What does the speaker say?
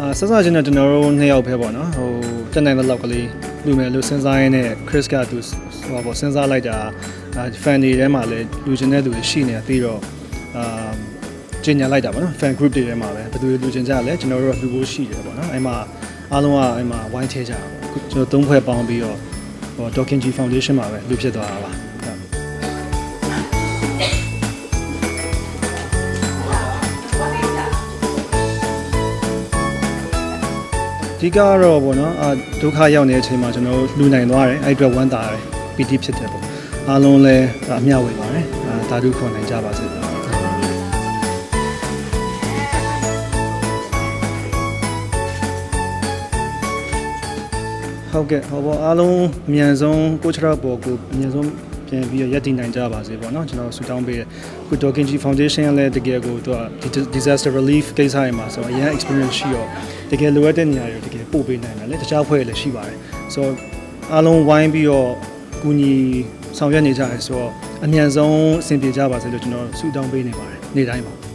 အာဆက်စားချင်းတဲ့ကျွန်တော်တို့နှစ်ယောက်ပဲပေါ့နော်ဟိုတက်နိုင်တဲ့လောက်ကလေးလူမယ်လို့စဉ်းစားရင်းနဲ့ Chris ကသူဟိုပေါ့စဉ်းစားလိုက်တာအာ fan တွေထဲမှာလည်းလူချင်းတဲ့သူတွေရှိနေတာပြီးတော့အာကျင်ညာလိုက်တာပေါ့နော် fan group တွေထဲမှာပဲဘယ်သူတွေလူချင်းကြလဲကျွန်တော်တို့ကလူဖို့ရှိတယ်ပေါ့နော်အဲ့မှာ အားလုံးကအဲ့မှာဝိုင်းထဲကြတာပေါ့ကျွန်တော်သုံးဖွဲ့ပေါင်းပြီးတော့ဟို Talking G Foundation မှာပဲလူဖြစ်သွားတာပါဟုတ်အဓိကကတော့ပေါ့နော်အာဒုက္ခရောက်နေတဲ့အချိန်မှာကျွန်တော်တို့လူနိုင်သွားတယ်အဲ့အတွက်ဝမ်းသာတယ်ပီတိဖြစ်တယ်ပေါ့အားလုံးလည်းအမျှဝေပါတယ်အာသာဓုခေါ်နိုင်ကြပါစေ ဟုတ်ကဲ့ဟောပေါ့အားလုံးအမြန်ဆုံးကိုချရာပေါ်ကိုအမြန်ဆုံးပြန်ပြီးတော့ရည်တည်နိုင်ကြပါစေပေါ့နော်ကျွန်တော်ဆူတောင်းပေးတယ်ခု Talking G Foundation ကလည်းတကယ်ကိုသူက disaster relief ကိစ္စတွေမှာဆိုတော့အရင် experience ရှိတော့တကယ်လိုအပ်တဲ့နေရာတွေတကယ်ပို့ပေးနိုင်တယ်လေတခြားဖွဲ့လည်းရှိပါတယ်ဆိုတော့အားလုံးဝိုင်းပြီးတော့ကူညီဆောင်ရွက်နေကြတယ်ဆိုတော့အမြန်ဆုံးအဆင်ပြေကြပါစေလို့ကျွန်တော်ဆူတောင်းပေးနေပါတယ်နေ့တိုင်းပါ